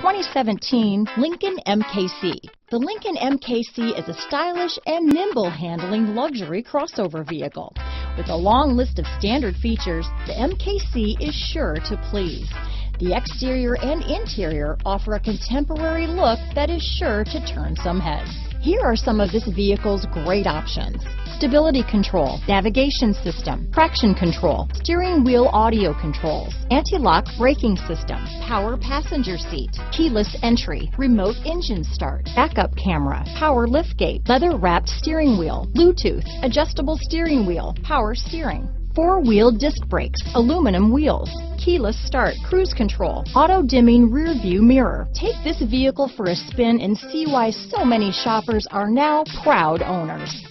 2017 Lincoln MKC. The Lincoln MKC is a stylish and nimble handling luxury crossover vehicle. With a long list of standard features, the MKC is sure to please. The exterior and interior offer a contemporary look that is sure to turn some heads. Here are some of this vehicle's great options. Stability control, navigation system, traction control, steering wheel audio controls, anti-lock braking system, power passenger seat, keyless entry, remote engine start, backup camera, power liftgate, leather wrapped steering wheel, Bluetooth, adjustable steering wheel, power steering, four-wheel disc brakes, aluminum wheels, keyless start, cruise control, auto dimming rear view mirror. Take this vehicle for a spin and see why so many shoppers are now proud owners.